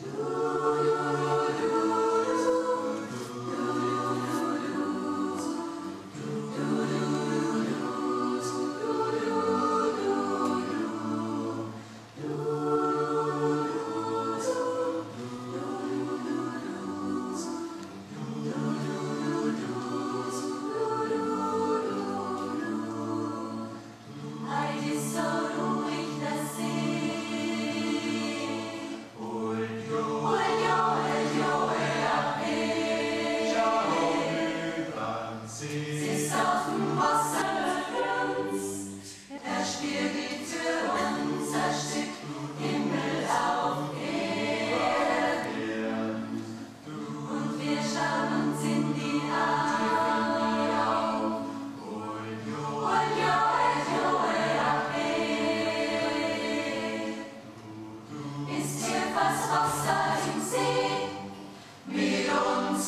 To